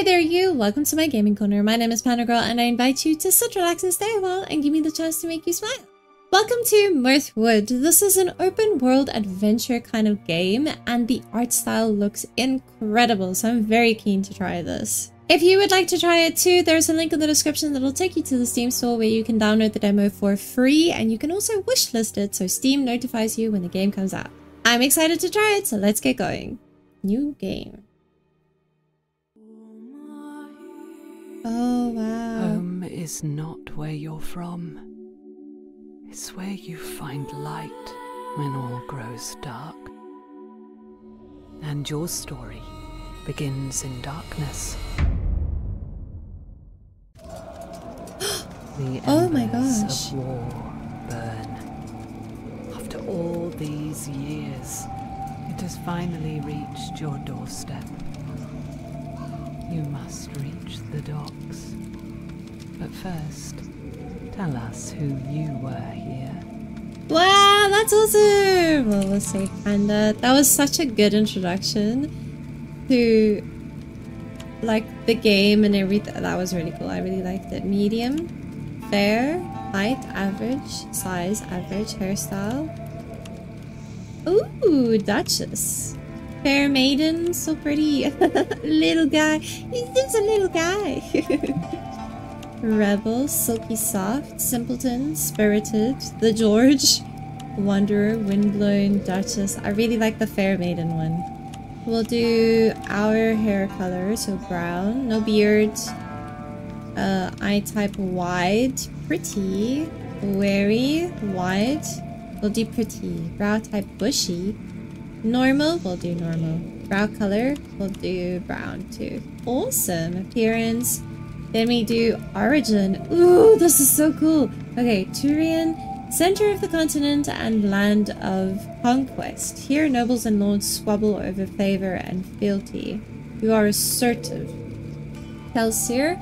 Hey there you! Welcome to my gaming corner. My name is Panda Girl and I invite you to sit, relax and stay a while and give me the chance to make you smile. Welcome to Mirthwood. This is an open world adventure kind of game and the art style looks incredible so I'm very keen to try this. If you would like to try it too, there's a link in the description that'll take you to the Steam store where you can download the demo for free and you can also wishlist it so Steam notifies you when the game comes out. I'm excited to try it so let's get going. New game. Oh, wow. Home is not where you're from. It's where you find light when all grows dark. And your story begins in darkness. the Oh my gosh. of war burn. After all these years, it has finally reached your doorstep. You must reach the docks. But first, tell us who you were here. Wow, that's awesome! Well, we'll say Panda. That was such a good introduction to like the game and everything. That was really cool. I really liked it. Medium, fair, height, average, size, average, hairstyle. Ooh, Duchess. Fair maiden, so pretty. little guy. He's just a little guy. Rebel, Silky Soft, Simpleton, Spirited, The George, Wanderer, Windblown, Duchess. I really like the Fair Maiden one. We'll do our hair color, so brown, no beard, uh, eye type wide, pretty, wary, wide. We'll do pretty. Brow type bushy. Normal, we'll do normal. Brow color, we'll do brown too. Awesome. Appearance, then we do Origin. Ooh, this is so cool. Okay, Turian, center of the continent and land of conquest. Here, nobles and lords squabble over favor and fealty. You are assertive. Kelsier,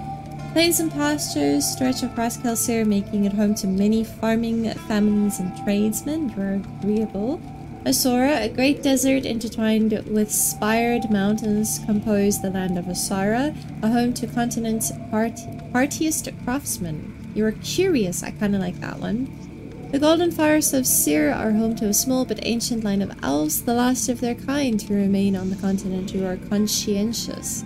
plains and pastures stretch across Kelsier, making it home to many farming families and tradesmen. You are agreeable. Asura, a great desert intertwined with spired mountains, compose the land of Asara, a home to continent's part craftsmen. You are curious, I kind of like that one. The golden forests of Syr are home to a small but ancient line of elves, the last of their kind to remain on the continent. You are conscientious.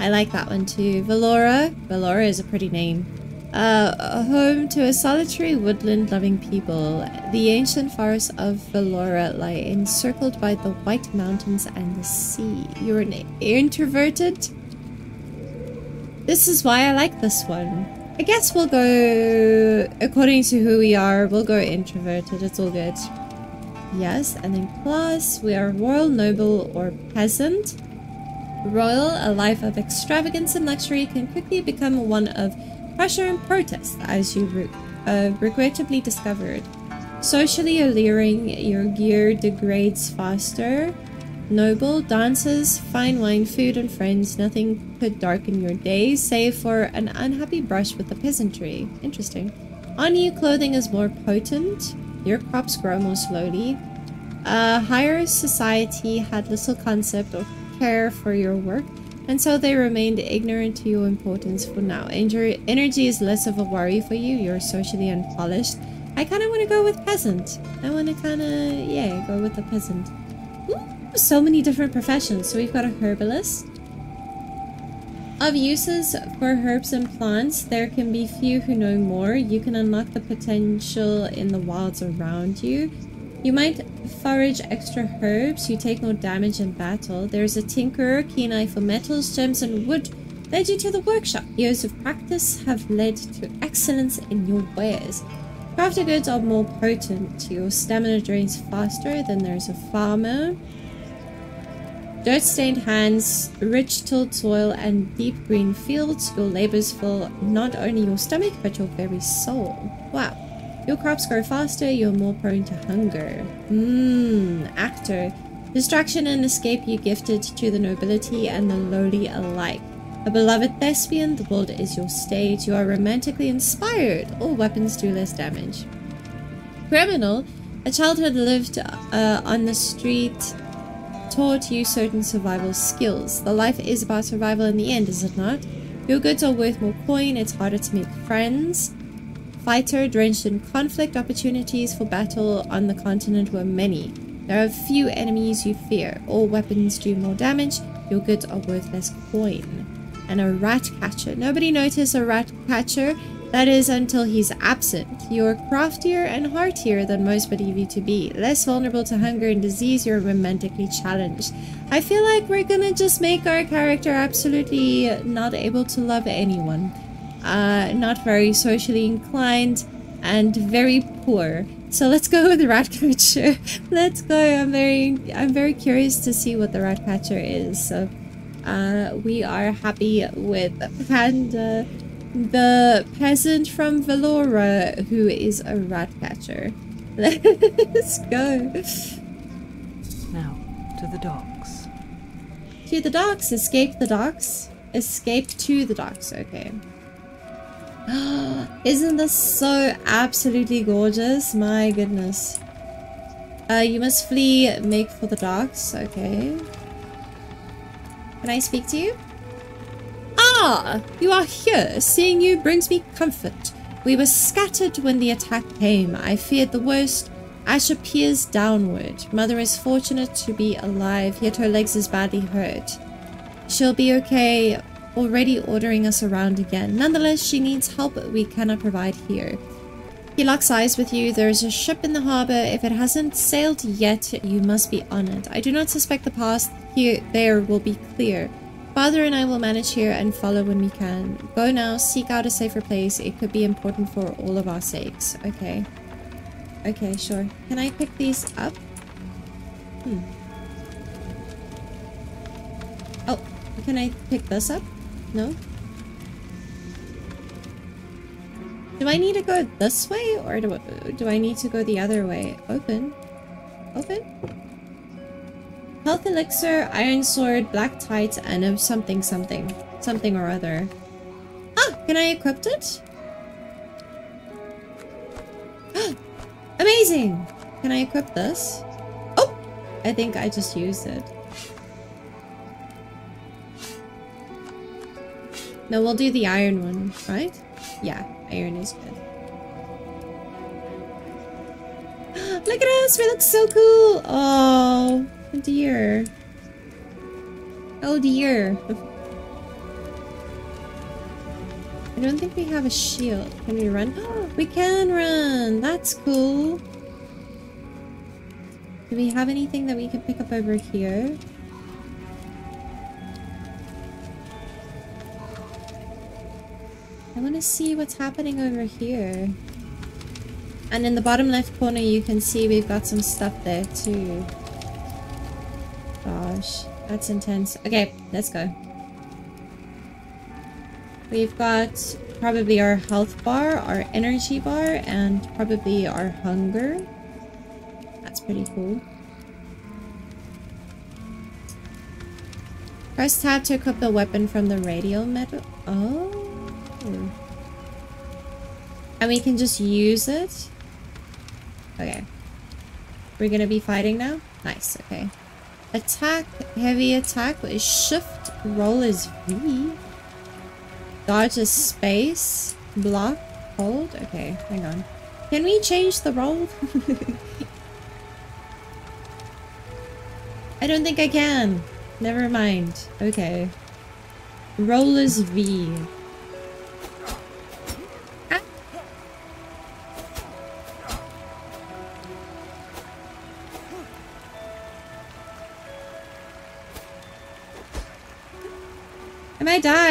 I like that one too. Valora, Valora is a pretty name. Uh, a home to a solitary woodland loving people. The ancient forests of Valora lie encircled by the white mountains and the sea. You're an introverted? This is why I like this one. I guess we'll go, according to who we are, we'll go introverted. It's all good. Yes, and then class, we are royal, noble, or peasant. Royal, a life of extravagance and luxury, can quickly become one of pressure and protest, as you re uh, regrettably discovered. Socially alluring, your gear degrades faster. Noble, dances, fine wine, food, and friends. Nothing could darken your days, save for an unhappy brush with the peasantry. Interesting. On you, clothing is more potent. Your crops grow more slowly. A higher society had little concept of care for your work, and so they remained ignorant to your importance for now. Ener energy is less of a worry for you. You're socially unpolished. I kind of want to go with peasant. I want to kind of, yeah, go with the peasant. Ooh, so many different professions. So we've got a herbalist. Of uses for herbs and plants, there can be few who know more. You can unlock the potential in the wilds around you. You might forage extra herbs, you take more damage in battle. There's a tinkerer, keen eye for metals, gems and wood. Led you to the workshop. Years of practice have led to excellence in your wares. Crafted goods are more potent. Your stamina drains faster than there's a farmer. Dirt-stained hands, rich tilled soil, and deep green fields. Your labors fill not only your stomach, but your very soul. Wow. Your crops grow faster, you're more prone to hunger. Mmm, actor. Distraction and escape you gifted to the nobility and the lowly alike. A beloved thespian, the world is your stage. You are romantically inspired. All weapons do less damage. Criminal. A childhood lived uh, on the street taught you certain survival skills. The life is about survival in the end, is it not? Your goods are worth more coin, it's harder to make friends. Fighter, drenched in conflict, opportunities for battle on the continent were many. There are few enemies you fear. All weapons do more damage. Your goods are worth less coin. And a rat catcher. Nobody noticed a rat catcher. That is until he's absent. You're craftier and heartier than most believe you to be. Less vulnerable to hunger and disease, you're romantically challenged. I feel like we're gonna just make our character absolutely not able to love anyone. Uh, not very socially inclined and very poor. So let's go with the Ratcatcher. let's go. I'm very I'm very curious to see what the Ratcatcher is. So uh, we are happy with Panda, the peasant from Valora, who is a Ratcatcher. Let's go. Now, to the docks. To the docks. Escape the docks. Escape to the docks. Okay. Isn't this so absolutely gorgeous? My goodness. Uh, you must flee, make for the docks. Okay. Can I speak to you? Ah, you are here. Seeing you brings me comfort. We were scattered when the attack came. I feared the worst. Asher peers downward. Mother is fortunate to be alive, yet her legs is badly hurt. She'll be okay already ordering us around again. Nonetheless, she needs help we cannot provide here. He locks eyes with you. There's a ship in the harbor. If it hasn't sailed yet, you must be on it. I do not suspect the path here there will be clear. Father and I will manage here and follow when we can. Go now, seek out a safer place. It could be important for all of our sakes. Okay. Okay, sure. Can I pick these up? Hmm. Oh, can I pick this up? No? Do I need to go this way or do, do I need to go the other way? Open. Open? Health elixir, iron sword, black tights, and a something something. Something or other. Ah! Can I equip it? Amazing! Can I equip this? Oh! I think I just used it. No, we'll do the iron one, right? Yeah, iron is good. Look at us! We look so cool! Oh, dear. Oh dear. I don't think we have a shield. Can we run? We can run! That's cool. Do we have anything that we can pick up over here? I want to see what's happening over here. And in the bottom left corner, you can see we've got some stuff there too. Gosh, that's intense. Okay, let's go. We've got probably our health bar, our energy bar, and probably our hunger. That's pretty cool. Press tab to equip the weapon from the radial metal. Oh. Hmm. And we can just use it? Okay. We're gonna be fighting now? Nice, okay. Attack, heavy attack is shift, roll is V. Dodge is space, block, hold. Okay, hang on. Can we change the roll? I don't think I can. Never mind. Okay. Roll is V.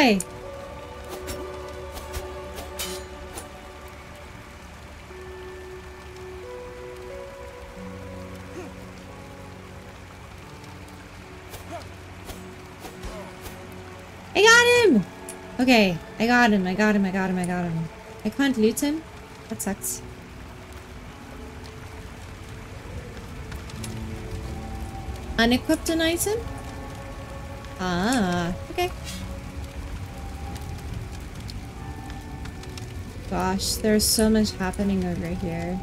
I? Got him! Okay, I got him, I got him, I got him, I got him. I can't loot him? That sucks. Unequipped an item? Ah, okay. Gosh, there's so much happening over here.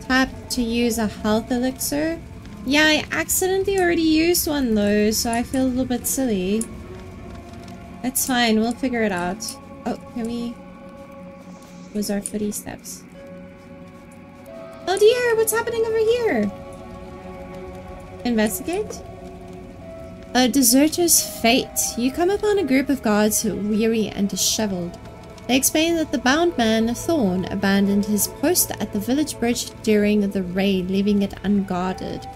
Tap to use a health elixir. Yeah, I accidentally already used one though, so I feel a little bit silly. It's fine, we'll figure it out. Oh, can we... Was our footy steps. Oh dear, what's happening over here? Investigate? A deserter's fate. You come upon a group of guards weary and disheveled. They explain that the bound man, Thorn, abandoned his post at the village bridge during the raid, leaving it unguarded.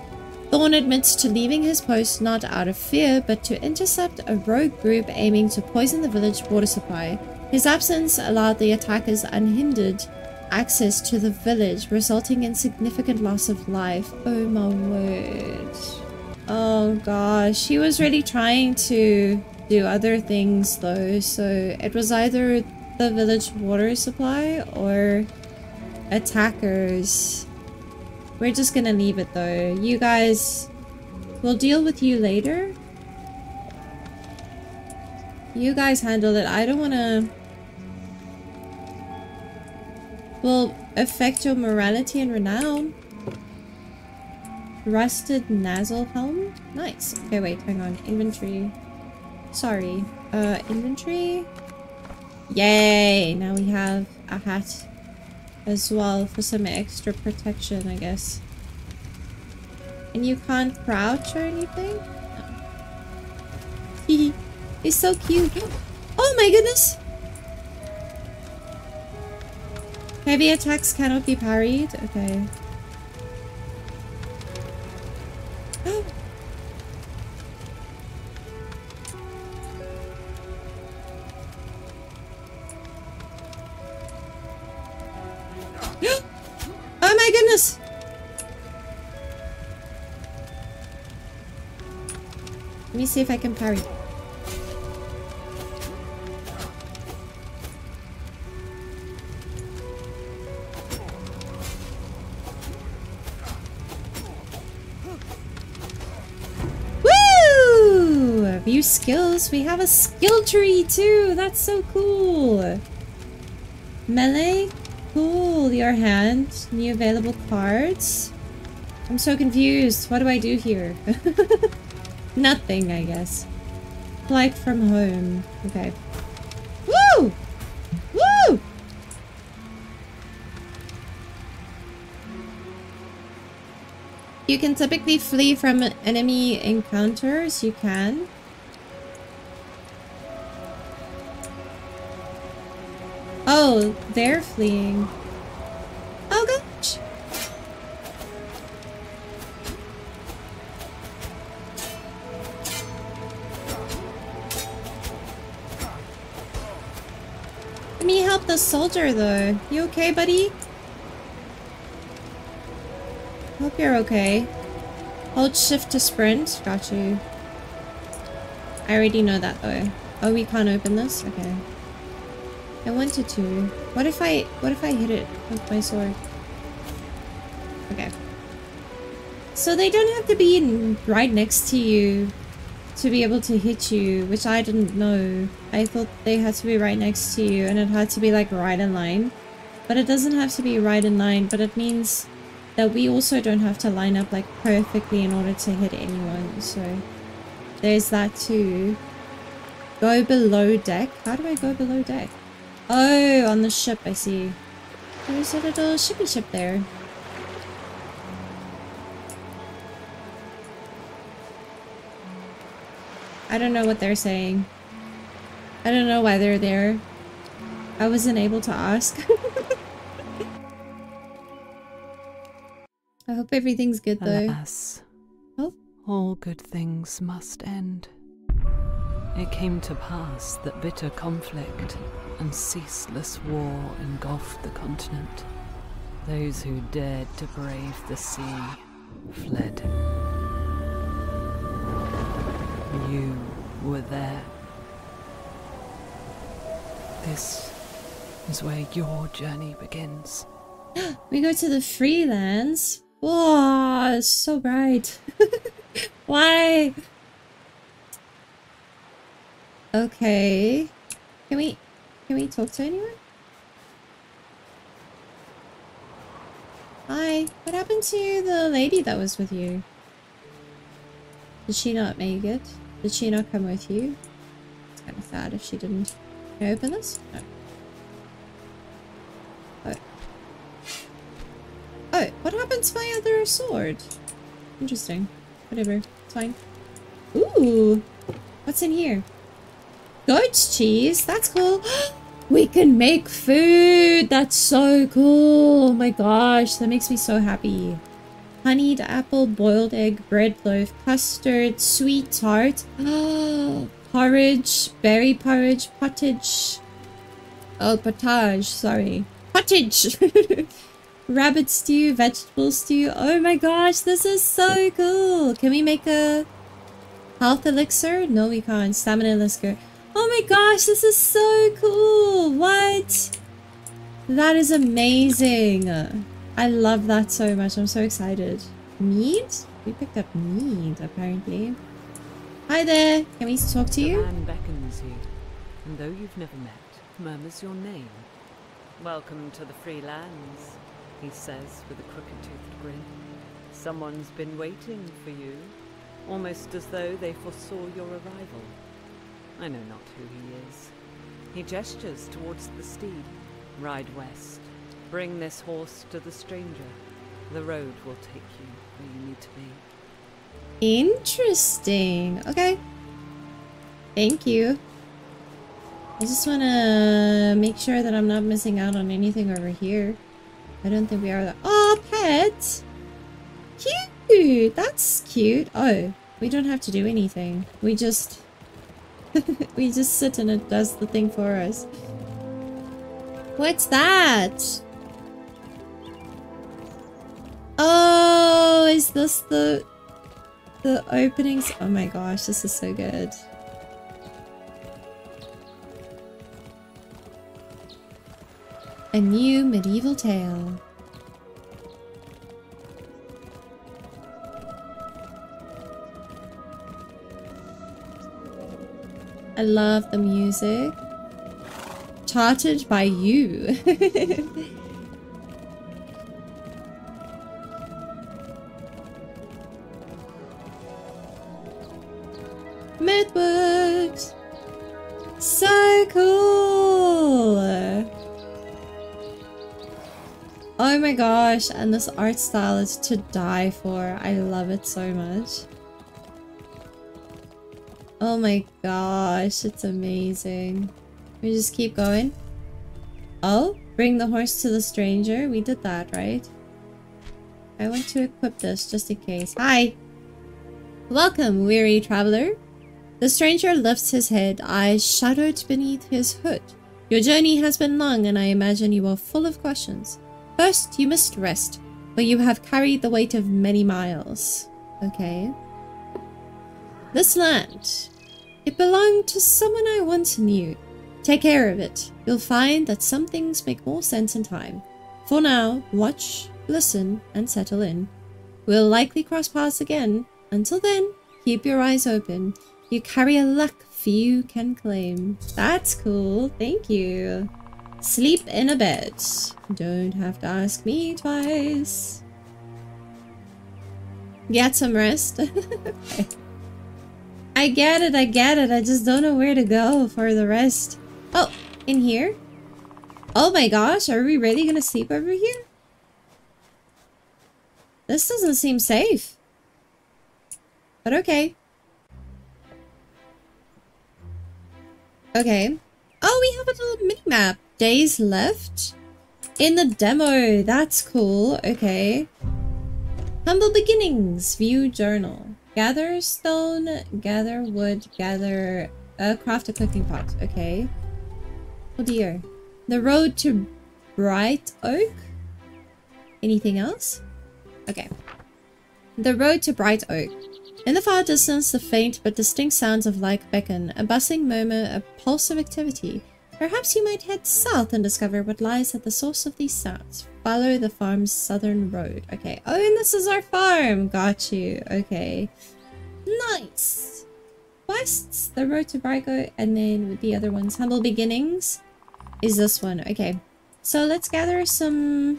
Thorn admits to leaving his post not out of fear, but to intercept a rogue group aiming to poison the village water supply. His absence allowed the attackers unhindered access to the village, resulting in significant loss of life. Oh my word. Oh gosh, he was really trying to do other things though, so it was either the village water supply or attackers. We're just gonna leave it though. You guys, we'll deal with you later. You guys handle it. I don't wanna... Will affect your morality and renown. Rusted Nozzle Helm? Nice. Okay, wait, hang on. Inventory. Sorry. Uh, inventory? Yay! Now we have a hat as well for some extra protection, I guess. And you can't crouch or anything? No. He's so cute. Oh my goodness! Heavy attacks cannot be parried? Okay. oh my goodness! Let me see if I can parry. Skills. We have a skill tree too. That's so cool. Melee, Cool, your hand. New available cards. I'm so confused. What do I do here? Nothing, I guess. Flight from home. Okay. Woo! Woo! You can typically flee from enemy encounters. You can. Oh, they're fleeing. Oh gosh. Let me help the soldier though. You okay, buddy? Hope you're okay. Hold shift to sprint. Got you. I already know that though. Oh, we can't open this? Okay. I wanted to. What if I what if I hit it with my sword? Okay. So they don't have to be right next to you to be able to hit you, which I didn't know. I thought they had to be right next to you and it had to be like right in line. But it doesn't have to be right in line, but it means that we also don't have to line up like perfectly in order to hit anyone. So there's that too. Go below deck. How do I go below deck? Oh, on the ship, I see. There's a little shippy ship there. I don't know what they're saying. I don't know why they're there. I wasn't able to ask. I hope everything's good though. Alas, oh? all good things must end. It came to pass that bitter conflict and ceaseless war engulfed the continent. Those who dared to brave the sea fled. You were there. This is where your journey begins. we go to the Freelands. Whoa, so bright. Why? Okay. Can we can we talk to anyone? Hi. What happened to the lady that was with you? Did she not make it? Did she not come with you? It's kind of sad if she didn't. Can I open this? No. Oh. Oh, what happened to my other sword? Interesting. Whatever. It's fine. Ooh. What's in here? Goat's cheese. That's cool. we can make food. That's so cool. Oh my gosh. That makes me so happy. Honeyed apple, boiled egg, bread loaf, custard, sweet tart. porridge, berry porridge, pottage. Oh, potage. Sorry. Pottage. Rabbit stew, vegetable stew. Oh my gosh. This is so cool. Can we make a health elixir? No, we can't. Stamina elixir. Oh my gosh, this is so cool! What? That is amazing! I love that so much. I'm so excited. Meat? We picked up meat, apparently. Hi there! Can we talk to you? The man beckons you, and though you've never met, murmurs your name. Welcome to the free lands, he says with a crooked-toothed grin. Someone's been waiting for you, almost as though they foresaw your arrival. I know not who he is. He gestures towards the steed. Ride west. Bring this horse to the stranger. The road will take you where you need to be. Interesting. Okay. Thank you. I just want to make sure that I'm not missing out on anything over here. I don't think we are. Oh, pet! Cute! That's cute. Oh, we don't have to do anything. We just we just sit and it does the thing for us. What's that? Oh, is this the the openings? Oh my gosh, this is so good. A new medieval tale. I love the music. Charted by you. Mirthwood! So cool! Oh my gosh, and this art style is to die for. I love it so much. Oh my gosh, it's amazing. We just keep going. Oh, bring the horse to the stranger. We did that, right? I want to equip this just in case. Hi! Welcome, weary traveler. The stranger lifts his head, eyes shadowed beneath his hood. Your journey has been long and I imagine you are full of questions. First, you must rest, for you have carried the weight of many miles. Okay. This land. It belonged to someone I once knew. Take care of it. You'll find that some things make more sense in time. For now, watch, listen, and settle in. We'll likely cross paths again. Until then, keep your eyes open. You carry a luck few can claim. That's cool. Thank you. Sleep in a bed. Don't have to ask me twice. Get some rest. okay. I get it, I get it. I just don't know where to go for the rest. Oh, in here? Oh my gosh, are we really gonna sleep over here? This doesn't seem safe. But okay. Okay. Oh, we have a little mini-map. Days left? In the demo. That's cool. Okay. Humble beginnings. View journal. Gather stone, gather wood, gather... Uh, craft a cooking pot. Okay. Oh dear. The road to Bright Oak? Anything else? Okay. The road to Bright Oak. In the far distance, the faint but distinct sounds of like beckon, a bustling murmur, a pulse of activity. Perhaps you might head south and discover what lies at the source of these sounds. Follow the farm's southern road. Okay. Oh, and this is our farm. Got you. Okay. Nice. Quests, the road to Bright Oak, and then the other ones, Humble Beginnings is this one. Okay. So let's gather some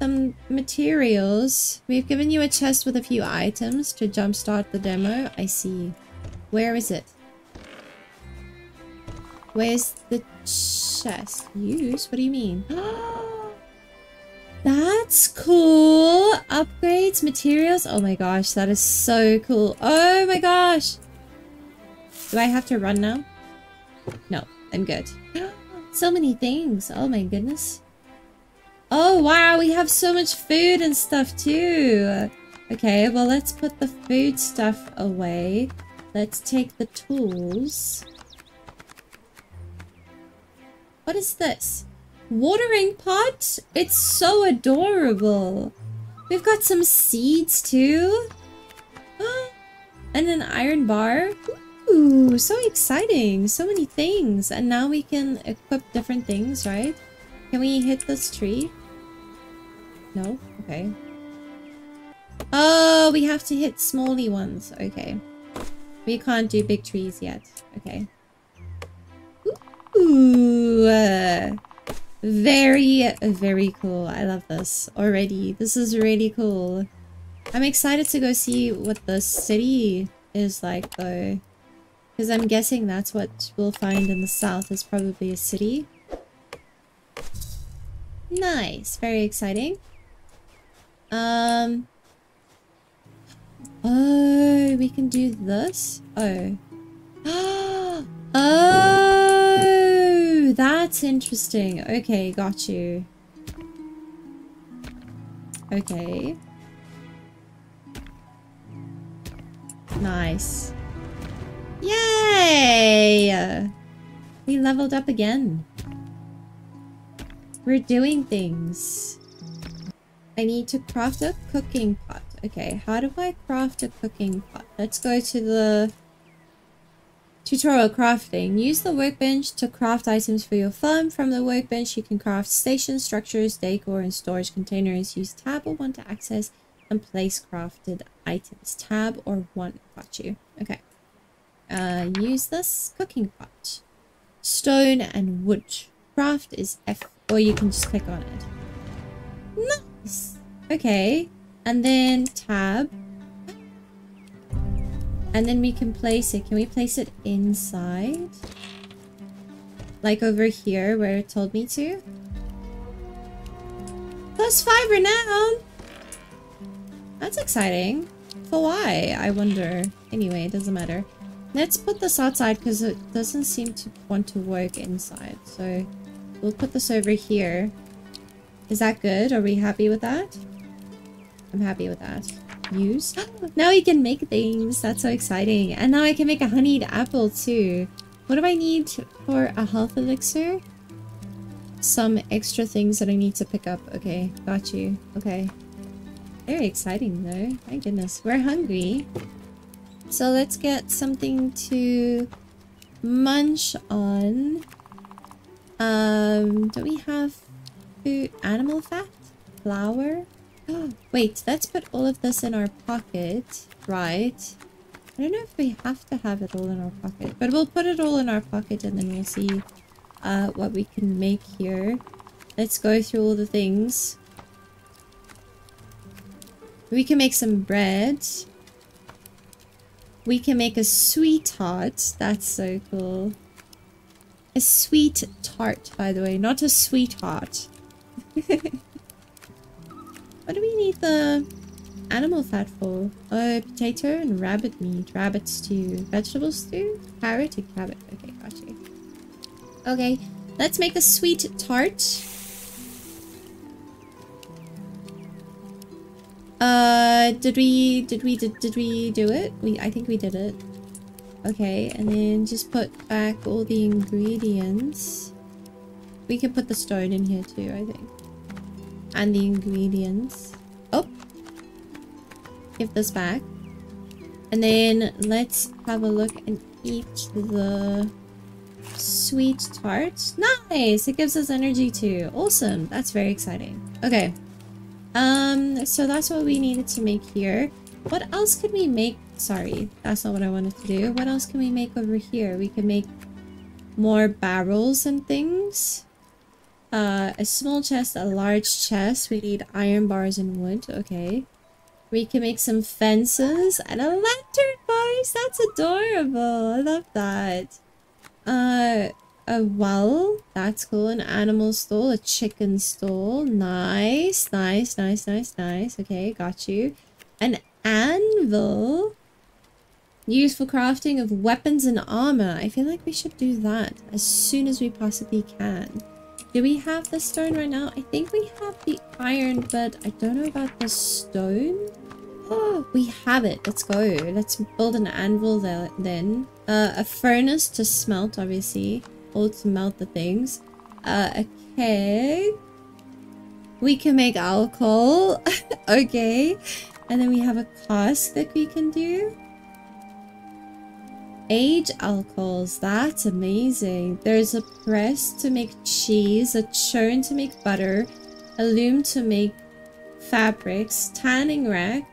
some materials. We've given you a chest with a few items to jumpstart the demo. I see. Where is it? Where's the chest? Use? What do you mean? That's cool. Upgrades, materials. Oh my gosh, that is so cool. Oh my gosh. Do I have to run now? No, I'm good. so many things. Oh my goodness. Oh wow, we have so much food and stuff too. Okay, well let's put the food stuff away. Let's take the tools. What is this? Watering pot? It's so adorable. We've got some seeds too. Ah, and an iron bar. Ooh, so exciting. So many things. And now we can equip different things, right? Can we hit this tree? No? Okay. Oh, we have to hit smally ones. Okay. We can't do big trees yet. Okay. Ooh. Very, very cool. I love this already. This is really cool. I'm excited to go see what the city is like though. Because I'm guessing that's what we'll find in the south is probably a city. Nice. Very exciting. Um. Oh, we can do this? Oh. oh, that's interesting. Okay, got you. Okay. Nice. Yay! We leveled up again. We're doing things. I need to craft a cooking pot. Okay, how do I craft a cooking pot? Let's go to the tutorial crafting. Use the workbench to craft items for your farm. From the workbench, you can craft stations, structures, decor, and storage containers. Use tab or 1 to access and place crafted items. Tab or 1. Got you. Okay. Uh, use this cooking pot. Stone and wood. Craft is F, or you can just click on it. Nice. Okay. And then tab. And then we can place it. Can we place it inside? Like over here where it told me to? Plus five renown! That's exciting. For why, I wonder. Anyway, it doesn't matter. Let's put this outside because it doesn't seem to want to work inside. So we'll put this over here. Is that good? Are we happy with that? I'm happy with that. Use. now we can make things. That's so exciting. And now I can make a honeyed apple too. What do I need for a health elixir? Some extra things that I need to pick up. Okay, got you. Okay. Very exciting though. My goodness. We're hungry. So let's get something to munch on. Um, do we have food? Animal fat? Flour? Wait, let's put all of this in our pocket, right? I don't know if we have to have it all in our pocket, but we'll put it all in our pocket and then we'll see uh, what we can make here. Let's go through all the things. We can make some bread. We can make a sweet tart. That's so cool. A sweet tart, by the way, not a sweetheart. what do we need the animal fat for? Oh, potato and rabbit meat. Rabbit stew. Vegetable stew? Carrot and cabbage. Okay, got you. Okay, let's make a sweet tart. Uh, did we, did we, did, did we do it? We, I think we did it. Okay, and then just put back all the ingredients. We can put the stone in here too, I think. And the ingredients. Oh! Give this back. And then let's have a look and eat the sweet tart. Nice! It gives us energy too. Awesome. That's very exciting. Okay. Um, so that's what we needed to make here. What else could we make? Sorry, that's not what I wanted to do. What else can we make over here? We can make more barrels and things. Uh, a small chest, a large chest. We need iron bars and wood. Okay. We can make some fences and a lantern bars. That's adorable. I love that. Uh, a well. That's cool. An animal stall. A chicken stall. Nice. Nice, nice, nice, nice. Okay, got you. An anvil. Used for crafting of weapons and armor. I feel like we should do that as soon as we possibly can. Do we have the stone right now? I think we have the iron, but I don't know about the stone. Oh, we have it. Let's go. Let's build an anvil there, then. Uh, a furnace to smelt, obviously. Or to melt the things. Uh, keg. We can make alcohol. okay. And then we have a cask that we can do. Age alcohols, that's amazing. There's a press to make cheese, a churn to make butter, a loom to make fabrics, tanning rack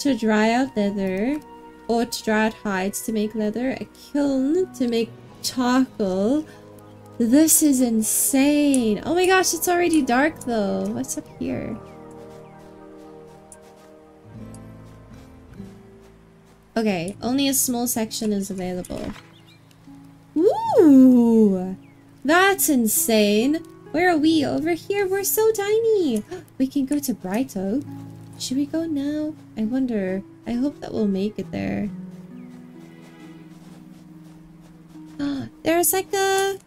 to dry out leather, or to dry out hides to make leather, a kiln to make charcoal. This is insane. Oh my gosh, it's already dark though. What's up here? Okay, only a small section is available. Ooh! That's insane! Where are we? Over here? We're so tiny! We can go to Bright Oak. Should we go now? I wonder. I hope that we'll make it there. Ah, there's like a...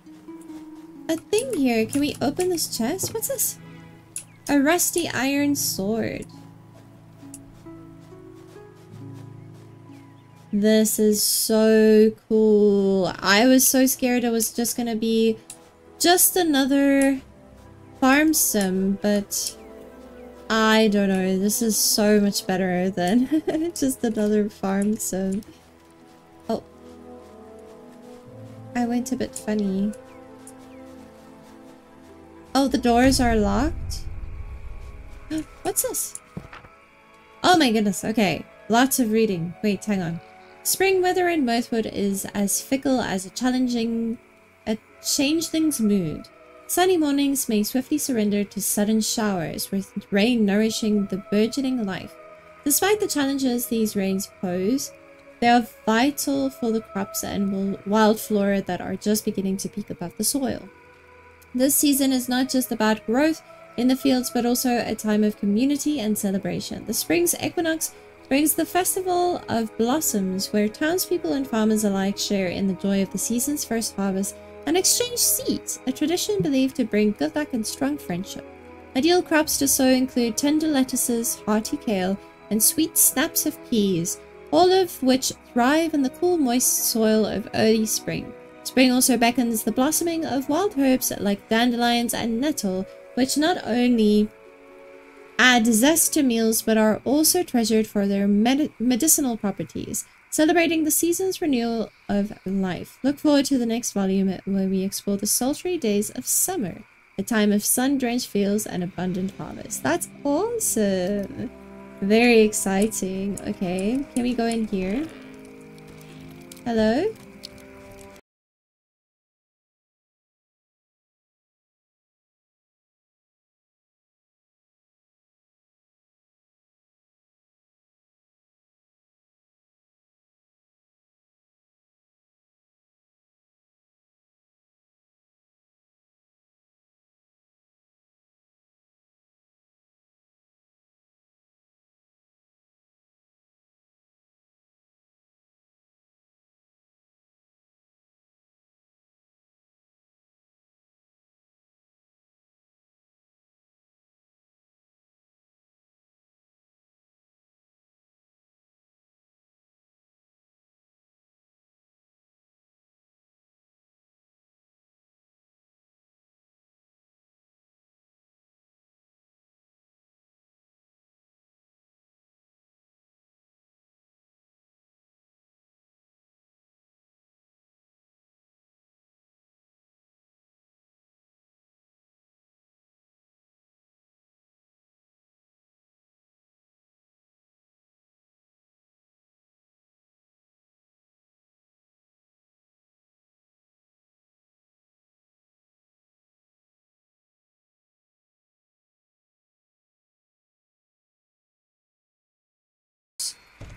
A thing here. Can we open this chest? What's this? A rusty iron sword. This is so cool. I was so scared it was just gonna be just another farm sim, but I don't know. This is so much better than just another farm sim. Oh. I went a bit funny. Oh, the doors are locked? What's this? Oh my goodness, okay. Lots of reading. Wait, hang on. Spring weather in Mirthwood is as fickle as a challenging a changeling's mood. Sunny mornings may swiftly surrender to sudden showers, with rain nourishing the burgeoning life. Despite the challenges these rains pose, they are vital for the crops and wild flora that are just beginning to peek above the soil. This season is not just about growth in the fields, but also a time of community and celebration. The spring's equinox brings the Festival of Blossoms, where townspeople and farmers alike share in the joy of the season's first harvest and exchange seeds, a tradition believed to bring good luck and strong friendship. Ideal crops to sow include tender lettuces, hearty kale, and sweet snaps of peas, all of which thrive in the cool, moist soil of early spring. Spring also beckons the blossoming of wild herbs like dandelions and nettle, which not only add zest to meals but are also treasured for their med medicinal properties, celebrating the season's renewal of life. Look forward to the next volume where we explore the sultry days of summer, a time of sun-drenched fields and abundant harvest. That's awesome! Very exciting. Okay, can we go in here? Hello?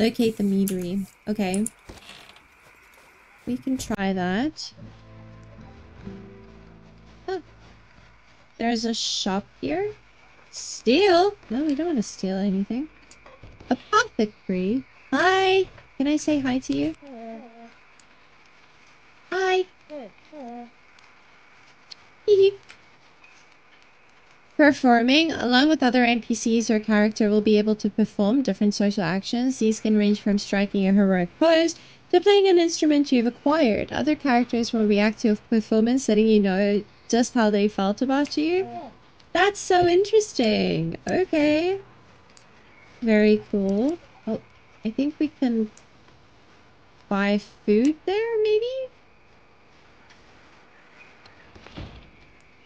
Locate the meadery. Okay. We can try that. Huh. There's a shop here. Steal? No, we don't want to steal anything. Apothecary. Hi. Can I say hi to you? Hi. Performing, along with other NPCs, your character will be able to perform different social actions. These can range from striking a heroic pose to playing an instrument you've acquired. Other characters will react to a performance, letting you know just how they felt about you. That's so interesting. Okay. Very cool. Oh, I think we can buy food there, maybe?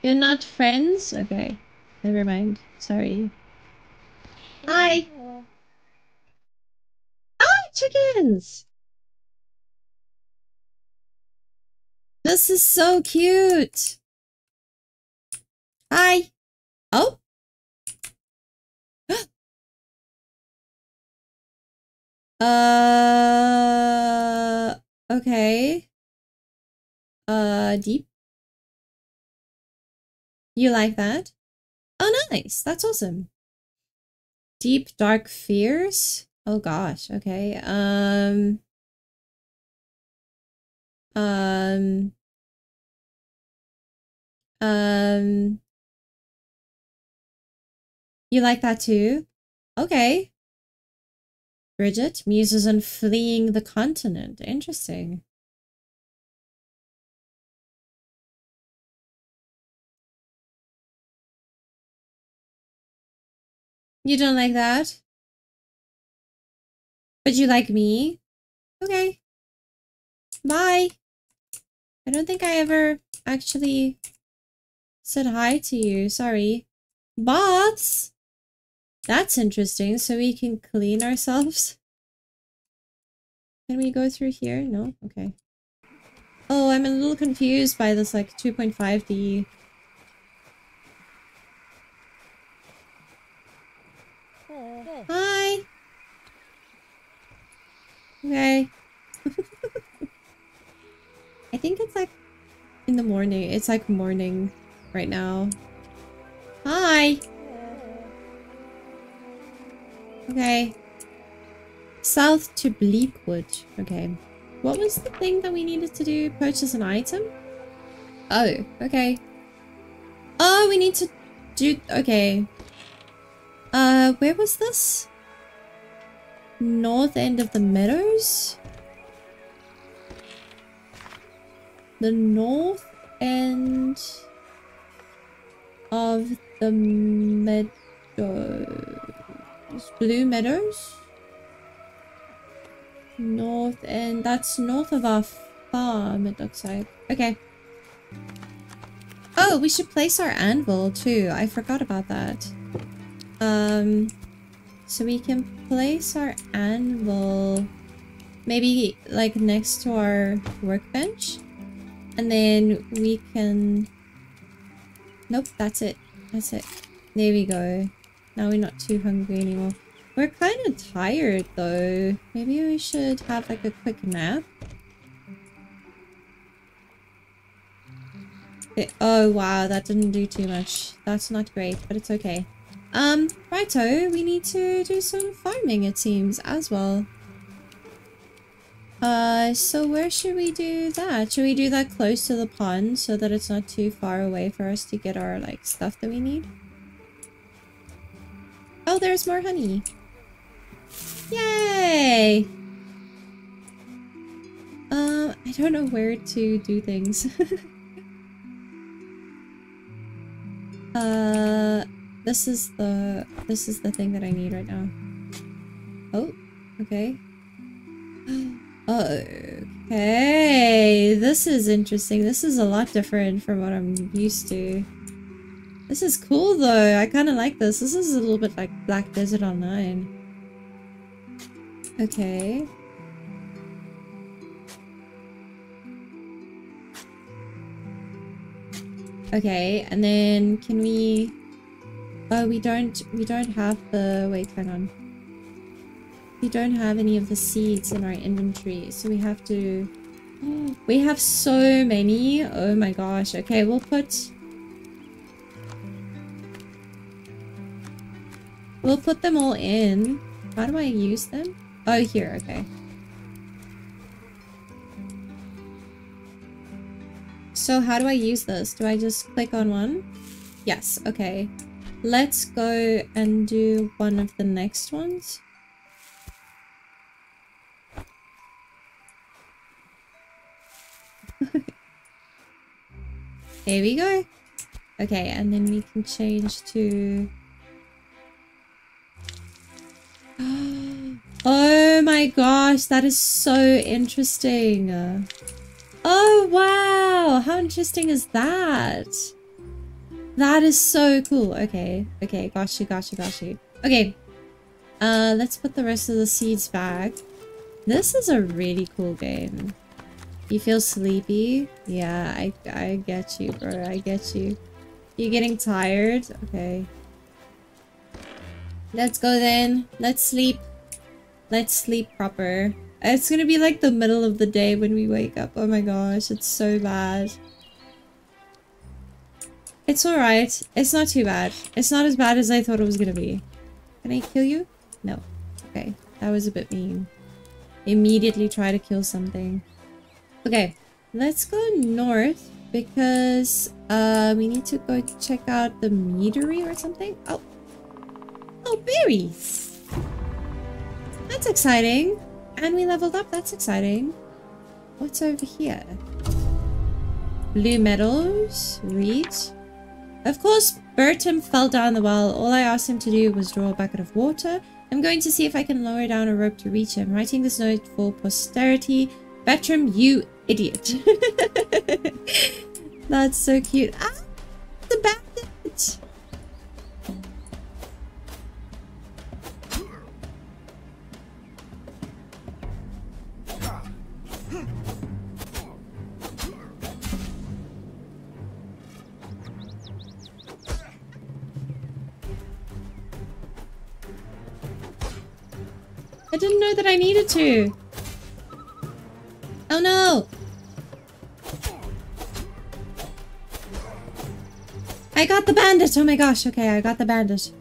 You're not friends? Okay. Never mind. Sorry. Hi! Ah, chickens! This is so cute! Hi! Oh! uh... Okay. Uh, deep? You like that? Oh, nice. That's awesome. Deep dark fears? Oh gosh. Okay. Um. Um. Um. You like that too? Okay. Bridget, muses on fleeing the continent. Interesting. You don't like that? But you like me? Okay. Bye. I don't think I ever actually said hi to you. Sorry. Bots? That's interesting. So we can clean ourselves? Can we go through here? No? Okay. Oh, I'm a little confused by this like 2.5D Hi. Okay. I think it's like in the morning. It's like morning right now. Hi. Okay. South to Bleakwood. Okay. What was the thing that we needed to do? Purchase an item? Oh, okay. Oh, we need to do... Okay. Uh, where was this? North end of the meadows? The north end of the meadows. Blue Meadows? North end. That's north of our farm, it looks like. Okay. Oh, we should place our anvil too. I forgot about that. Um, so we can place our anvil maybe like next to our workbench. And then we can... Nope, that's it. That's it. There we go. Now we're not too hungry anymore. We're kind of tired though. Maybe we should have like a quick nap. It, oh wow, that didn't do too much. That's not great, but it's okay. Um, righto, we need to do some farming, it seems, as well. Uh, so where should we do that? Should we do that close to the pond so that it's not too far away for us to get our, like, stuff that we need? Oh, there's more honey. Yay! Um, I don't know where to do things. uh... This is the this is the thing that I need right now. Oh, okay. Okay, this is interesting. This is a lot different from what I'm used to. This is cool though. I kind of like this. This is a little bit like Black Desert Online. Okay. Okay, and then can we... Oh, we don't, we don't have the, wait, hang on. we don't have any of the seeds in our inventory, so we have to... We have so many. Oh my gosh. Okay, we'll put... We'll put them all in. How do I use them? Oh, here. Okay. So how do I use this? Do I just click on one? Yes, okay. Let's go and do one of the next ones. Here we go. Okay, and then we can change to... Oh my gosh, that is so interesting. Oh wow, how interesting is that? That is so cool. Okay, okay, got you, got you, got you. Okay, uh, let's put the rest of the seeds back. This is a really cool game. You feel sleepy? Yeah, I, I get you, bro. I get you. You getting tired? Okay. Let's go then. Let's sleep. Let's sleep proper. It's gonna be like the middle of the day when we wake up. Oh my gosh, it's so bad. It's alright. It's not too bad. It's not as bad as I thought it was gonna be. Can I kill you? No. Okay, that was a bit mean. Immediately try to kill something. Okay, let's go north because uh, we need to go check out the meadery or something. Oh, oh, berries. That's exciting. And we leveled up. That's exciting. What's over here? Blue metals. Reed. Of course, Bertram fell down the well. All I asked him to do was draw a bucket of water. I'm going to see if I can lower down a rope to reach him. Writing this note for posterity. Bertram, you idiot. That's so cute. Ah, the bandit. I didn't know that I needed to. Oh no! I got the bandit! Oh my gosh, okay, I got the bandit.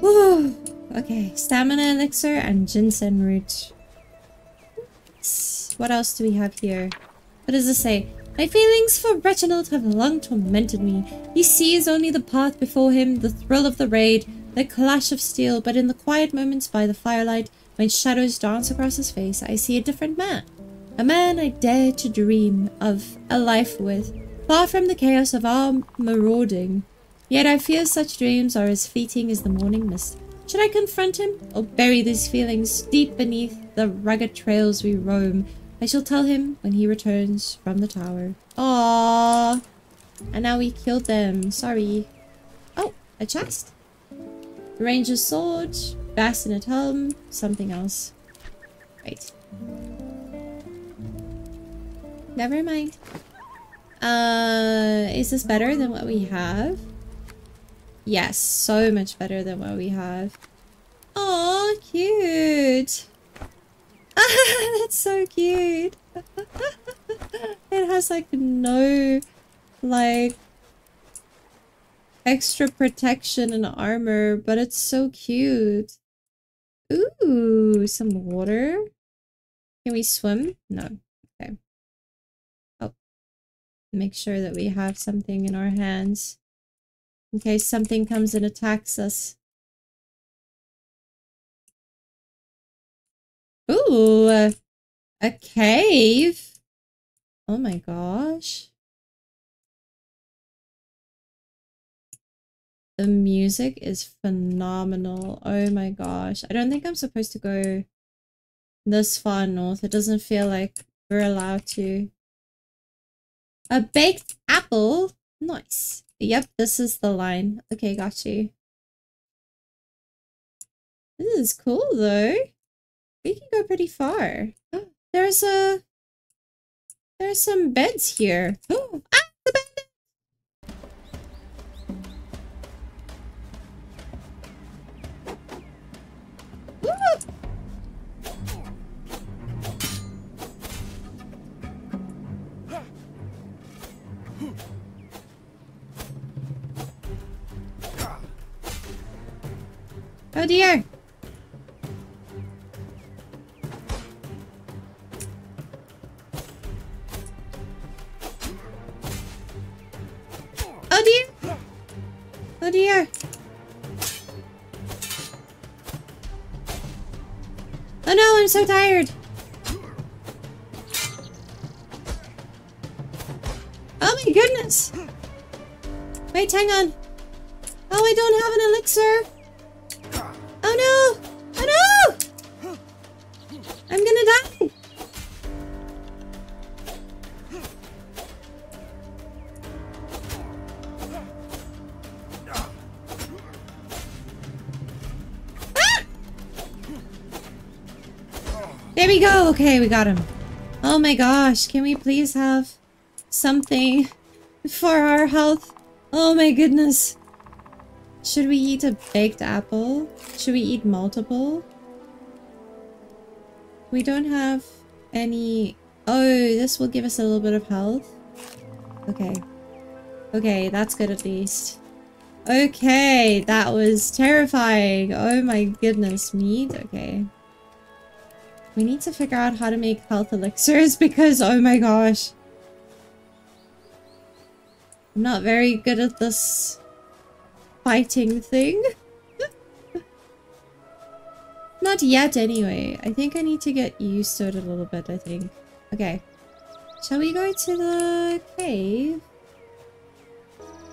Woo! Okay, stamina elixir and ginseng root. What else do we have here? What does it say? My feelings for Reginald have long tormented me. He sees only the path before him, the thrill of the raid, the clash of steel, but in the quiet moments by the firelight, when shadows dance across his face, I see a different man. A man I dare to dream of a life with, far from the chaos of our marauding. Yet I fear such dreams are as fleeting as the morning mist. Should I confront him, or bury these feelings deep beneath the rugged trails we roam? I shall tell him when he returns from the tower. Ah! And now we killed them. Sorry. Oh, a chest. Ranger's sword, bassinet helm, something else. Right. Never mind. Uh, is this better than what we have? Yes, so much better than what we have. Oh, cute. That's so cute. it has like no like extra protection and armor, but it's so cute. Ooh, some water. Can we swim? No. Okay. Oh. Make sure that we have something in our hands. In case something comes and attacks us. Ooh. A cave. Oh my gosh. The music is phenomenal. Oh my gosh. I don't think I'm supposed to go this far north. It doesn't feel like we're allowed to. A baked apple? Nice. Yep, this is the line. Okay, got you. This is cool though. We can go pretty far. There's a... There's some beds here. Oh, Oh dear! Oh dear! Oh dear! Oh no, I'm so tired! Oh my goodness! Wait, hang on. Oh, I don't have an elixir! Okay, we got him. Oh my gosh, can we please have something for our health? Oh my goodness. Should we eat a baked apple? Should we eat multiple? We don't have any... Oh, this will give us a little bit of health. Okay. Okay, that's good at least. Okay, that was terrifying. Oh my goodness, meat? Okay. We need to figure out how to make health elixirs because, oh my gosh. I'm not very good at this fighting thing. Not yet, anyway. I think I need to get used to it a little bit, I think. Okay. Shall we go to the cave?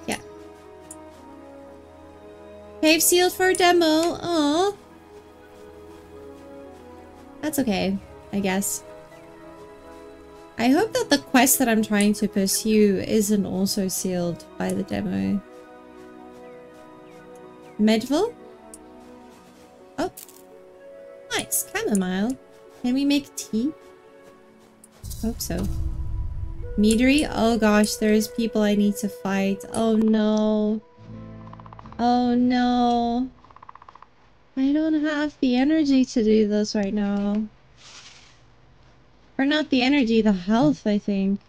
Yeah. Cave sealed for demo. Oh. That's okay, I guess. I hope that the quest that I'm trying to pursue isn't also sealed by the demo. Medville? Oh. Nice. Chamomile. Can we make tea? Hope so. Meadery? Oh gosh, there's people I need to fight. Oh no. Oh no. I don't have the energy to do this right now. Or not the energy, the health, I think.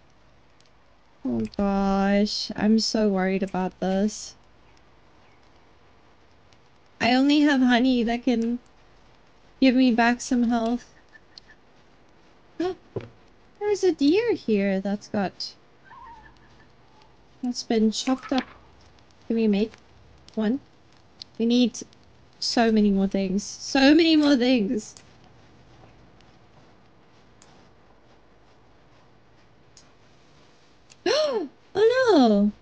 Oh gosh, I'm so worried about this. I only have honey that can give me back some health. Oh, there's a deer here that's got... That's been chopped up. Can we make one? We need so many more things. So many more things! oh no!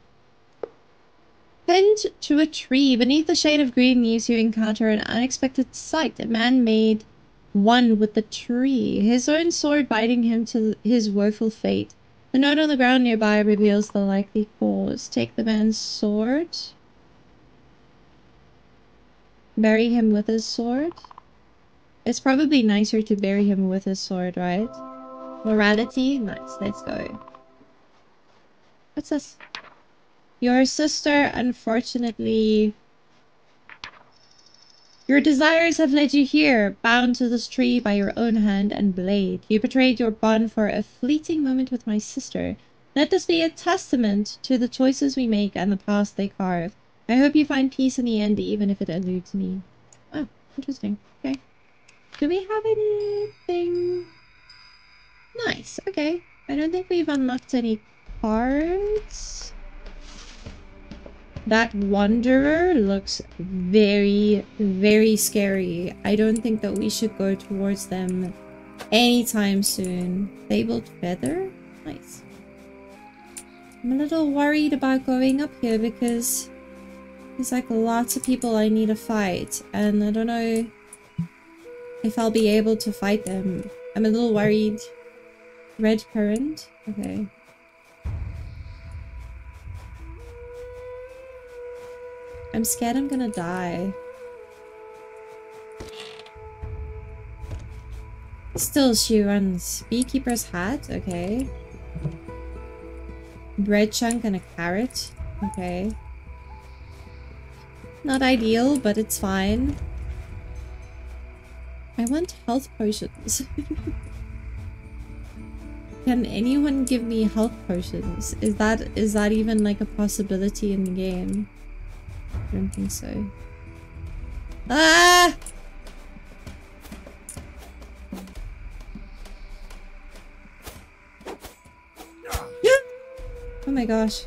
Pinned to a tree, beneath the shade of green leaves, you encounter an unexpected sight. A man made one with the tree, his own sword biting him to his woeful fate. The note on the ground nearby reveals the likely cause. Take the man's sword. Bury him with his sword. It's probably nicer to bury him with his sword, right? Morality? Nice, let's go. What's this? Your sister, unfortunately... Your desires have led you here, bound to this tree by your own hand and blade. You betrayed your bond for a fleeting moment with my sister. Let this be a testament to the choices we make and the paths they carve. I hope you find peace in the end, even if it eludes me. Oh, interesting. Okay. Do we have anything? Nice, okay. I don't think we've unlocked any cards. That wanderer looks very, very scary. I don't think that we should go towards them anytime soon. Fabled feather? Nice. I'm a little worried about going up here because there's like lots of people I need to fight and I don't know if I'll be able to fight them. I'm a little worried. Red currant? Okay. I'm scared I'm gonna die. Still, she runs. Beekeeper's hat? Okay. Bread chunk and a carrot? Okay. Not ideal, but it's fine. I want health potions. can anyone give me health potions? Is that is that even like a possibility in the game? I don't think so. Ah! oh my gosh.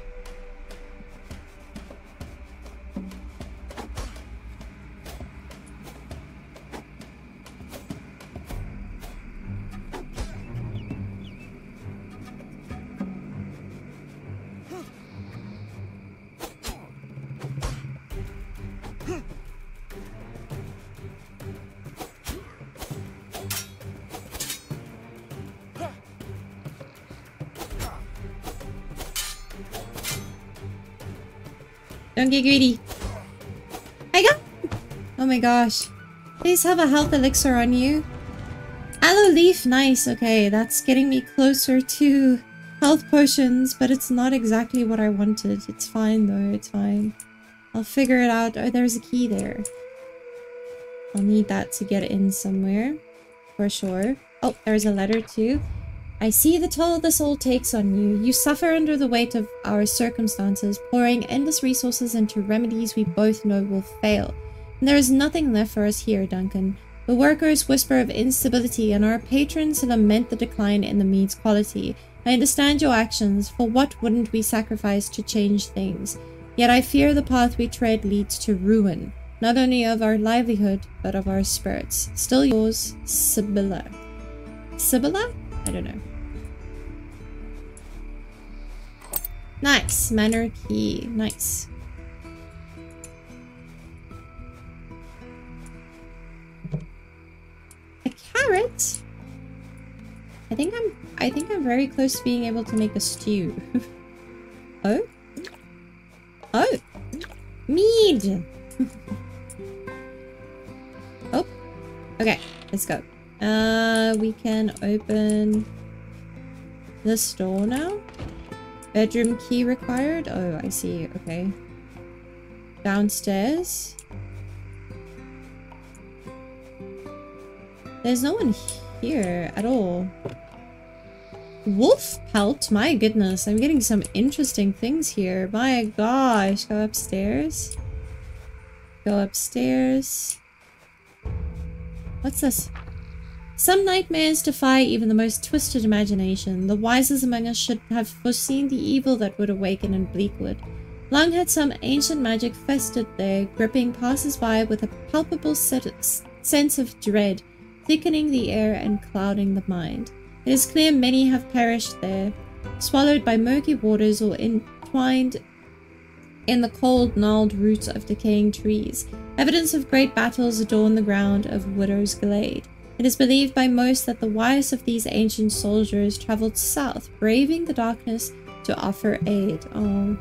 Greedy. I got... Oh my gosh. Please have a health elixir on you. Aloe leaf, nice. Okay, that's getting me closer to health potions, but it's not exactly what I wanted. It's fine though, it's fine. I'll figure it out. Oh, there's a key there. I'll need that to get in somewhere. For sure. Oh, there's a letter too. I see the toll this all takes on you. You suffer under the weight of our circumstances, pouring endless resources into remedies we both know will fail. And there is nothing left for us here, Duncan. The workers whisper of instability, and our patrons lament the decline in the mead's quality. I understand your actions, for what wouldn't we sacrifice to change things? Yet I fear the path we tread leads to ruin, not only of our livelihood, but of our spirits. Still yours, Sibylla. Sibylla? I don't know. Nice. Manor key. Nice. A carrot? I think I'm I think I'm very close to being able to make a stew. oh? Oh! Mead! oh. Okay, let's go. Uh, we can open this door now. Bedroom key required? Oh, I see. Okay. Downstairs. There's no one here at all. Wolf pelt? My goodness, I'm getting some interesting things here. My gosh. Go upstairs. Go upstairs. What's this? Some nightmares defy even the most twisted imagination. The wisest among us should have foreseen the evil that would awaken in Bleakwood. Long had some ancient magic festered there, gripping passers-by with a palpable sense of dread, thickening the air and clouding the mind. It is clear many have perished there, swallowed by murky waters or entwined in the cold, gnarled roots of decaying trees. Evidence of great battles adorn the ground of Widow's Glade. It is believed by most that the wisest of these ancient soldiers traveled south, braving the darkness to offer aid. Oh.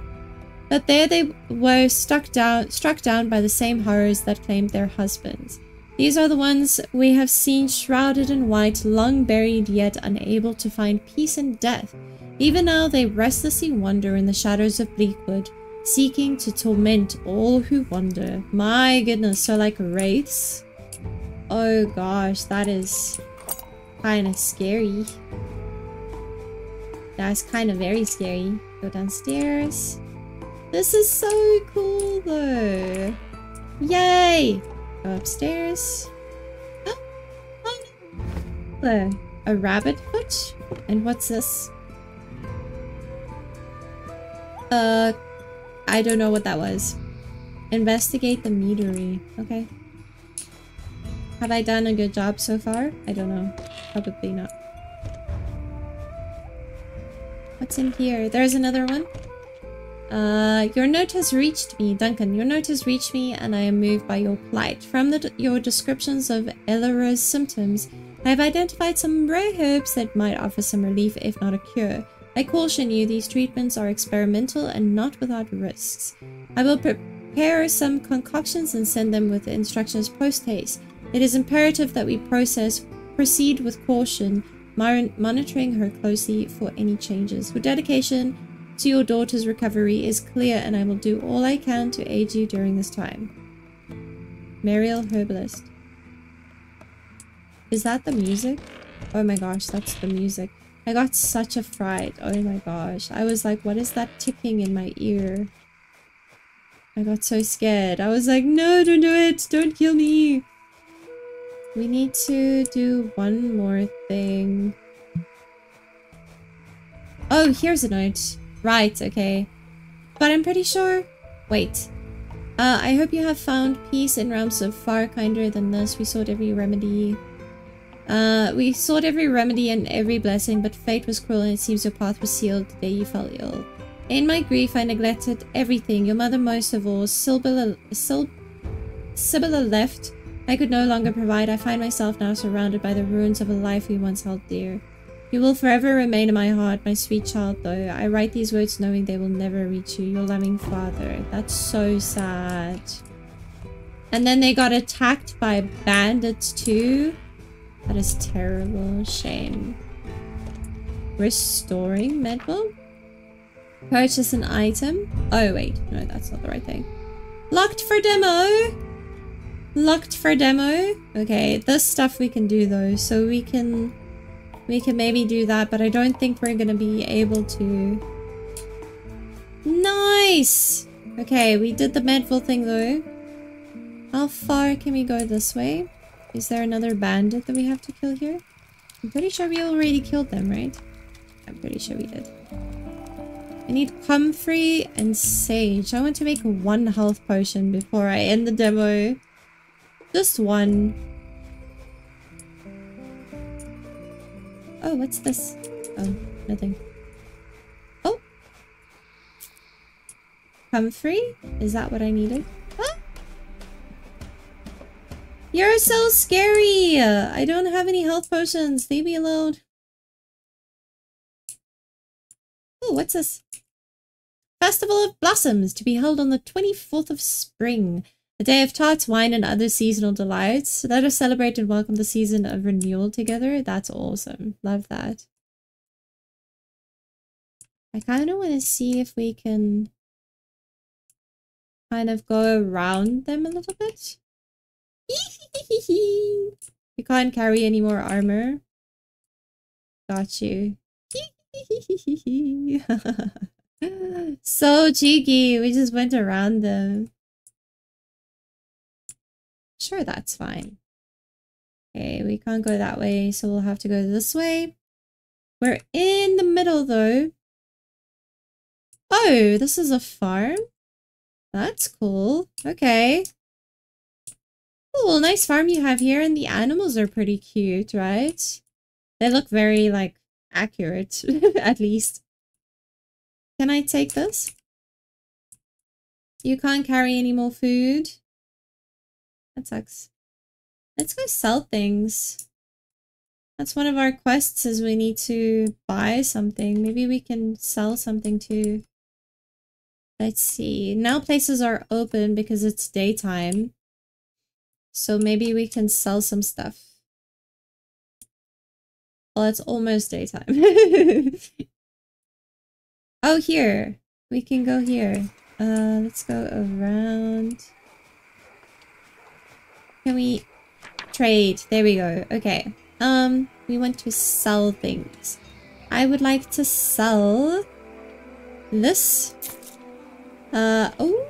But there they were struck down, struck down by the same horrors that claimed their husbands. These are the ones we have seen shrouded in white, long buried yet unable to find peace in death. Even now they restlessly wander in the shadows of Bleakwood, seeking to torment all who wander. My goodness, so like wraiths? Oh gosh, that is kind of scary. That's kind of very scary. Go downstairs. This is so cool though. Yay! Go upstairs. Oh, a rabbit foot? And what's this? Uh, I don't know what that was. Investigate the meadery. Okay. Have I done a good job so far? I don't know. Probably not. What's in here? There's another one. Uh, your note has reached me, Duncan. Your note has reached me and I am moved by your plight. From the, your descriptions of Elara's symptoms, I have identified some rare herbs that might offer some relief if not a cure. I caution you, these treatments are experimental and not without risks. I will prepare some concoctions and send them with instructions post-haste. It is imperative that we process proceed with caution, monitoring her closely for any changes. Her dedication to your daughter's recovery is clear and I will do all I can to aid you during this time. Mariel Herbalist. Is that the music? Oh my gosh, that's the music. I got such a fright. Oh my gosh. I was like, what is that ticking in my ear? I got so scared. I was like, no, don't do it. Don't kill me. We need to do one more thing. Oh, here's a note. Right, okay. But I'm pretty sure... Wait. Uh, I hope you have found peace in realms of far kinder than this. We sought every remedy. Uh, we sought every remedy and every blessing, but fate was cruel and it seems your path was sealed the day you fell ill. In my grief, I neglected everything, your mother most of all. Sibylla, Sibylla left. I could no longer provide. I find myself now surrounded by the ruins of a life we once held dear. You will forever remain in my heart, my sweet child, though. I write these words knowing they will never reach you, your loving father. That's so sad. And then they got attacked by bandits too. That is terrible. Shame. Restoring medal? Purchase an item? Oh, wait. No, that's not the right thing. Locked for demo! Locked for demo? Okay, this stuff we can do though, so we can... We can maybe do that, but I don't think we're gonna be able to. Nice! Okay, we did the medville thing though. How far can we go this way? Is there another bandit that we have to kill here? I'm pretty sure we already killed them, right? I'm pretty sure we did. I need comfrey and sage. I want to make one health potion before I end the demo. Just one. Oh, what's this? Oh, nothing. Oh! Comfrey? Is that what I needed? Huh? You're so scary! I don't have any health potions. Leave me alone. Oh, what's this? Festival of Blossoms to be held on the 24th of spring. A day of tarts, wine, and other seasonal delights. Let us celebrate and welcome the season of renewal together. That's awesome. Love that. I kind of want to see if we can kind of go around them a little bit. you can't carry any more armor. Got you. so cheeky. We just went around them. Sure, that's fine. Okay, we can't go that way, so we'll have to go this way. We're in the middle, though. Oh, this is a farm? That's cool. Okay. Oh, nice farm you have here, and the animals are pretty cute, right? They look very, like, accurate, at least. Can I take this? You can't carry any more food. That sucks. Let's go sell things. That's one of our quests is we need to buy something. Maybe we can sell something too. Let's see. Now places are open because it's daytime. So maybe we can sell some stuff. Well, it's almost daytime. oh, here. We can go here. Uh, let's go around. Can we trade? There we go. Okay. Um, we want to sell things. I would like to sell this. Uh, oh,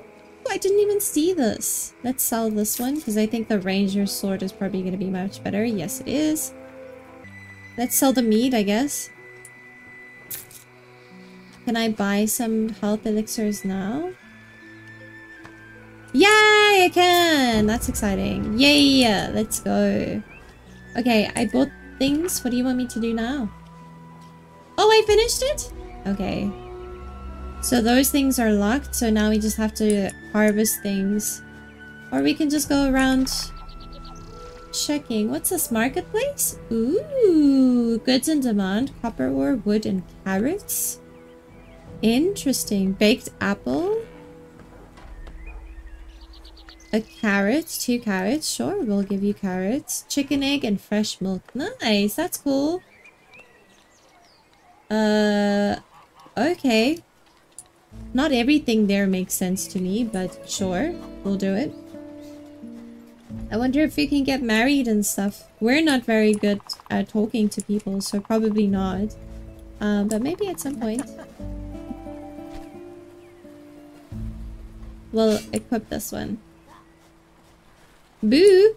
I didn't even see this. Let's sell this one because I think the ranger sword is probably going to be much better. Yes, it is. Let's sell the meat, I guess. Can I buy some health elixirs now? I can! That's exciting. Yay! Let's go. Okay, I bought things. What do you want me to do now? Oh, I finished it? Okay. So those things are locked, so now we just have to harvest things. Or we can just go around checking. What's this marketplace? Ooh, goods in demand. Copper ore, wood, and carrots. Interesting. Baked apple. A carrot, two carrots. Sure, we'll give you carrots. Chicken egg and fresh milk. Nice, that's cool. Uh, okay. Not everything there makes sense to me, but sure, we'll do it. I wonder if we can get married and stuff. We're not very good at talking to people, so probably not. Um, but maybe at some point. We'll equip this one. Boo!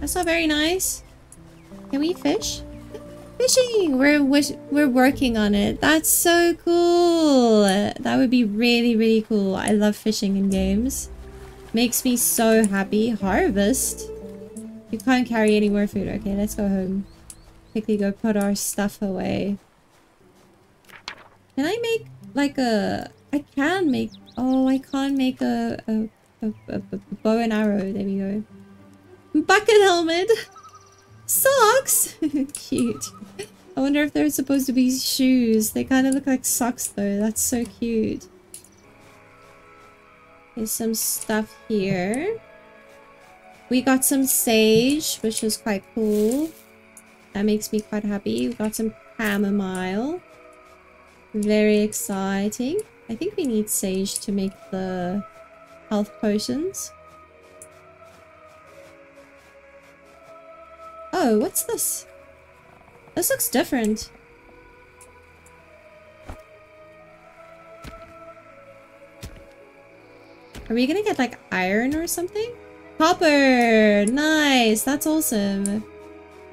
That's not very nice. Can we fish? Fishing! We're we're working on it. That's so cool. That would be really, really cool. I love fishing in games. Makes me so happy. Harvest? You can't carry any more food. Okay, let's go home. Quickly go put our stuff away. Can I make like a... I can make... Oh, I can't make a, a, a, a, a bow and arrow. There we go. Bucket helmet! Socks! Cute. I wonder if they're supposed to be shoes. They kind of look like socks though. That's so cute. There's some stuff here. We got some sage, which was quite cool. That makes me quite happy. We got some chamomile. Very exciting. I think we need sage to make the health potions. Oh, what's this? This looks different. Are we gonna get like iron or something? Copper! Nice! That's awesome.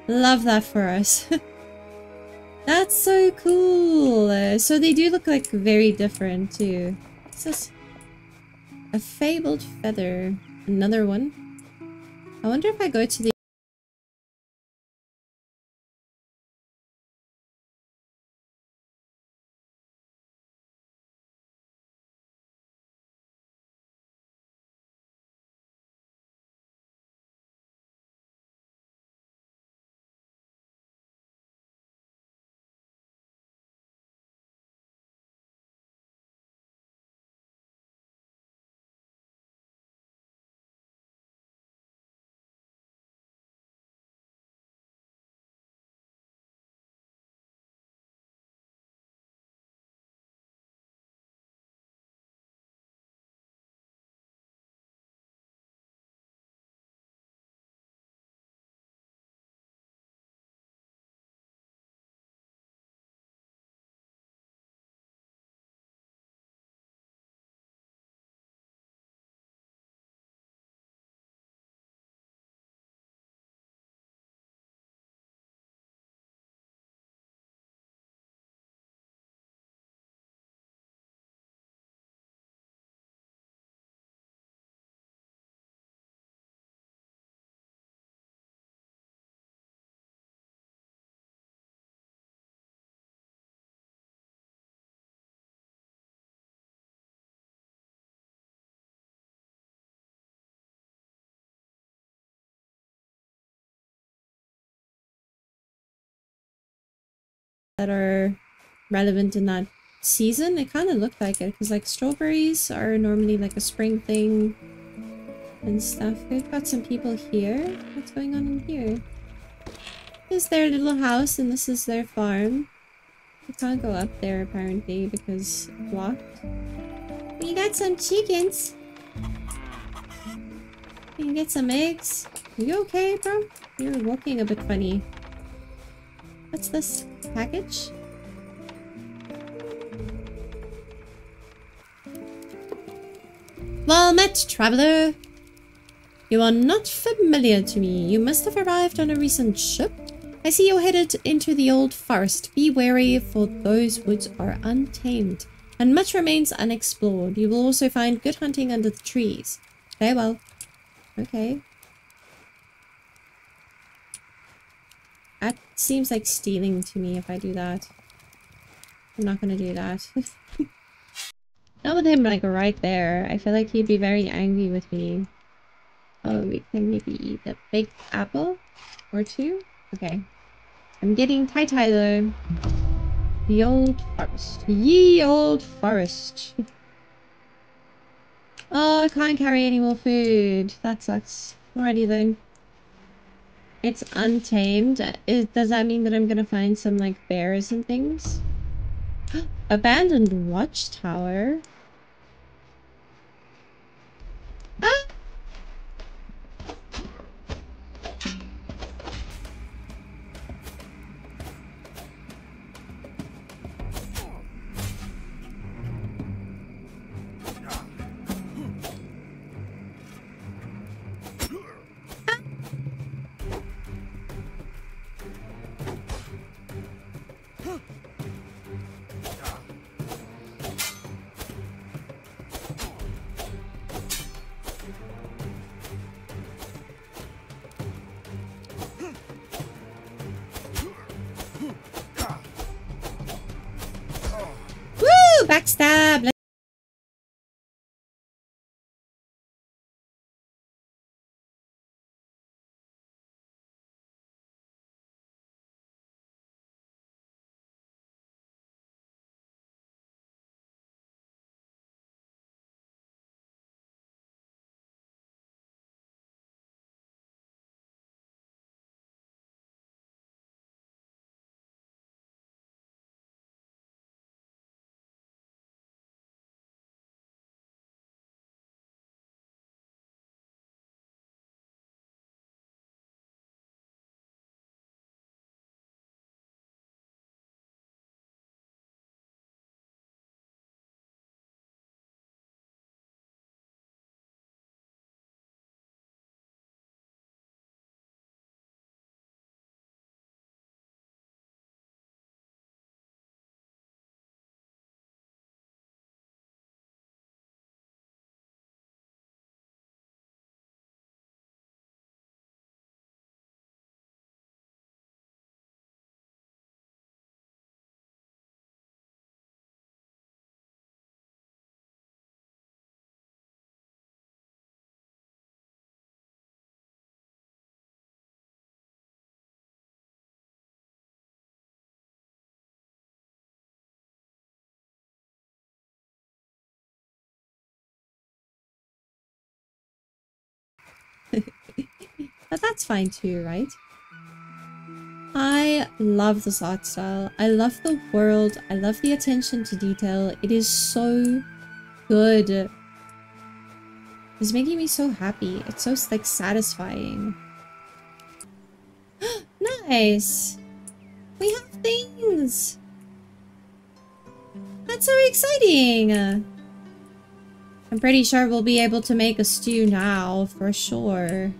Love that for us. That's so cool. so they do look like very different too. What's this? A fabled feather. Another one. I wonder if I go to the that are relevant in that season. It kind of looked like it because like strawberries are normally like a spring thing and stuff. We've got some people here. What's going on in here? This is their little house and this is their farm. We can't go up there apparently because blocked. We got some chickens. We can get some eggs. Are you okay, bro? You're walking a bit funny. What's this package? Well met, traveler. You are not familiar to me. You must have arrived on a recent ship. I see you're headed into the old forest. Be wary, for those woods are untamed, and much remains unexplored. You will also find good hunting under the trees. Farewell. Okay. That seems like stealing to me if I do that. I'm not gonna do that. not with him like right there. I feel like he'd be very angry with me. Oh, we can maybe eat a big apple or two. Okay. I'm getting tie-tie though. The old forest. Ye old forest. oh, I can't carry any more food. That sucks. Alrighty then. It's untamed. Is, does that mean that I'm gonna find some, like, bears and things? Abandoned watchtower? Ah! Backstab! But that's fine too, right? I love this art style. I love the world. I love the attention to detail. It is so good. It's making me so happy. It's so like satisfying. nice! We have things! That's so exciting! I'm pretty sure we'll be able to make a stew now, for sure.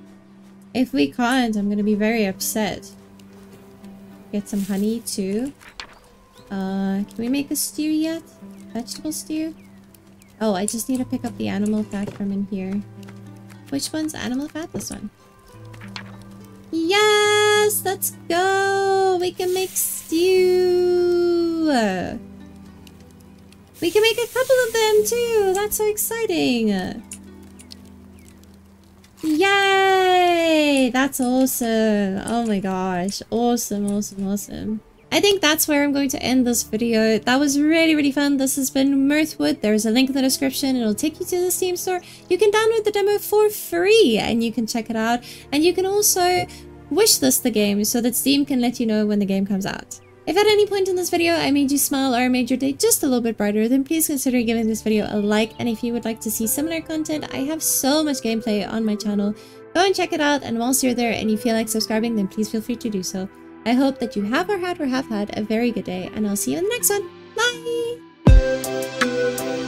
If we can't, I'm gonna be very upset. Get some honey too. Uh, can we make a stew yet? Vegetable stew? Oh, I just need to pick up the animal fat from in here. Which one's animal fat? This one. Yes! Let's go! We can make stew! We can make a couple of them too! That's so exciting! Yay! That's awesome. Oh my gosh. Awesome, awesome, awesome. I think that's where I'm going to end this video. That was really, really fun. This has been Mirthwood. There's a link in the description. It'll take you to the Steam store. You can download the demo for free and you can check it out. And you can also wish list the game so that Steam can let you know when the game comes out. If at any point in this video I made you smile or made your day just a little bit brighter, then please consider giving this video a like. And if you would like to see similar content, I have so much gameplay on my channel. Go and check it out. And whilst you're there and you feel like subscribing, then please feel free to do so. I hope that you have or had or have had a very good day. And I'll see you in the next one. Bye!